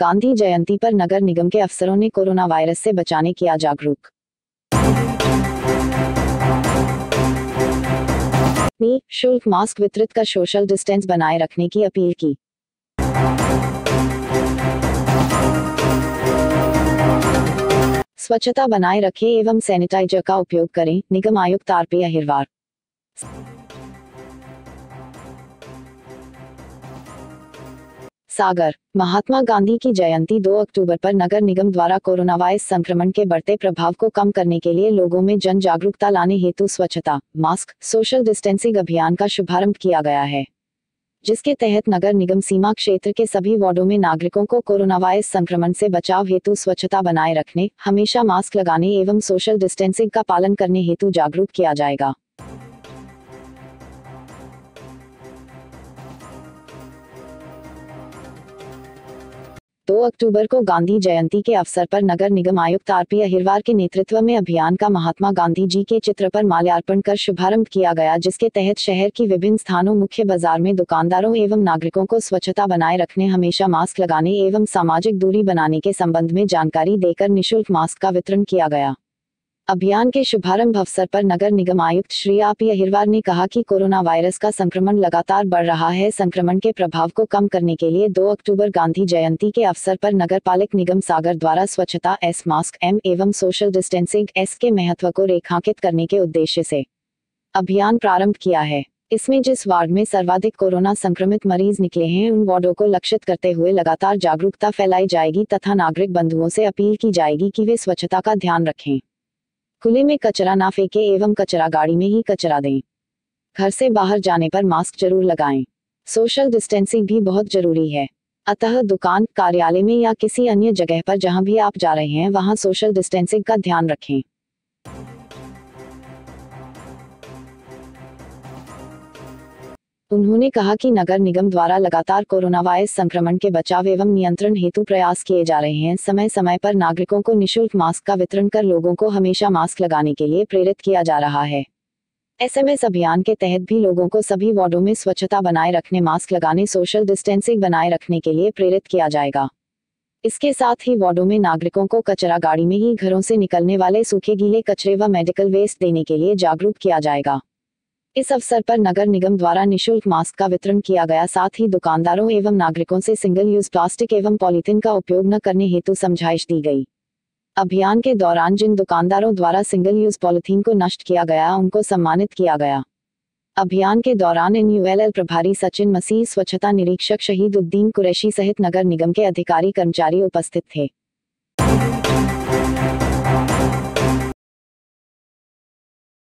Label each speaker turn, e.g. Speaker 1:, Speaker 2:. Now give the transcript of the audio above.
Speaker 1: गांधी जयंती पर नगर निगम के अफसरों ने कोरोना वायरस से बचाने किया जागरूक। शुल्क, मास्क वितरित कर सोशल डिस्टेंस बनाए रखने की अपील की। स्वच्छता बनाए रखें एवं सैनिटाइजर का उपयोग करें, निगम आयुक्त आरपी अहिरवार। सागर, महात्मा गांधी की जयंती 2 अक्टूबर पर नगर निगम द्वारा कोरोना वायरस संक्रमण के बढ़ते प्रभाव को कम करने के लिए लोगों में जन जागरूकता लाने हेतु स्वच्छता, मास्क, सोशल डिस्टेंसिंग अभियान का शुभारंभ किया गया है। जिसके तहत नगर निगम सीमा क्षेत्र के सभी वार्डो में नागरिकों को कोरोना वायरस संक्रमण से बचाव हेतु स्वच्छता बनाए रखने, हमेशा मास्क लगाने एवं सोशल डिस्टेंसिंग का पालन करने हेतु जागरूक किया जाएगा। दो अक्टूबर को गांधी जयंती के अवसर पर नगर निगम आयुक्त आरपी अहिरवार के नेतृत्व में अभियान का महात्मा गांधी जी के चित्र पर माल्यार्पण कर शुभारंभ किया गया, जिसके तहत शहर की विभिन्न स्थानों, मुख्य बाज़ार में दुकानदारों एवं नागरिकों को स्वच्छता बनाए रखने, हमेशा मास्क लगाने एवं सामाजिक दूरी बनाने के संबंध में जानकारी देकर निःशुल्क मास्क का वितरण किया गया। अभियान के शुभारंभ अवसर पर नगर निगम आयुक्त श्री आपी अहिरवार ने कहा कि कोरोना वायरस का संक्रमण लगातार बढ़ रहा है। संक्रमण के प्रभाव को कम करने के लिए 2 अक्टूबर गांधी जयंती के अवसर पर नगर पालिक निगम सागर द्वारा स्वच्छता, एस मास्क, एम एवं सोशल डिस्टेंसिंग, एस के महत्व को रेखांकित करने के उद्देश्य से अभियान प्रारंभ किया है। इसमें जिस वार्ड में सर्वाधिक कोरोना संक्रमित मरीज़ निकले हैं, उन वार्डों को लक्षित करते हुए लगातार जागरूकता फैलाई जाएगी तथा नागरिक बंधुओं से अपील की जाएगी कि वे स्वच्छता का ध्यान रखें। खुले में कचरा ना फेंके एवं कचरा गाड़ी में ही कचरा दें। घर से बाहर जाने पर मास्क ज़रूर लगाएँ। सोशल डिस्टेंसिंग भी बहुत ज़रूरी है। अतः दुकान, कार्यालय में या किसी अन्य जगह पर जहाँ भी आप जा रहे हैं, वहाँ सोशल डिस्टेंसिंग का ध्यान रखें। उन्होंने कहा कि नगर निगम द्वारा लगातार कोरोना वायरस संक्रमण के बचाव एवं नियंत्रण हेतु प्रयास किए जा रहे हैं। समय समय पर नागरिकों को निशुल्क मास्क का वितरण कर लोगों को हमेशा मास्क लगाने के लिए प्रेरित किया जा रहा है। एसएमएस अभियान के तहत भी लोगों को सभी वार्डो में स्वच्छता बनाए रखने, मास्क लगाने, सोशल डिस्टेंसिंग बनाए रखने के लिए प्रेरित किया जाएगा। इसके साथ ही वार्डो में नागरिकों को कचरा गाड़ी में ही घरों से निकलने वाले सूखे गीले कचरे व मेडिकल वेस्ट देने के लिए जागरूक किया जाएगा। इस अवसर पर नगर निगम द्वारा निशुल्क मास्क का वितरण किया गया। साथ ही दुकानदारों एवं नागरिकों से सिंगल यूज़ प्लास्टिक एवं पॉलीथिन का उपयोग न करने हेतु समझाइश दी गई। अभियान के दौरान जिन दुकानदारों द्वारा सिंगल यूज़ पॉलीथीन को नष्ट किया गया, उनको सम्मानित किया गया। अभियान के दौरान एन प्रभारी सचिन मसीह, स्वच्छता निरीक्षक शहीद उद्दीन कुरैशी सहित नगर निगम के अधिकारी कर्मचारी उपस्थित थे।